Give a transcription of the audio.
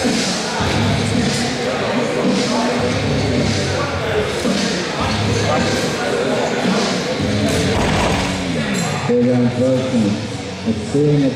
Chega no próximo. Você, meu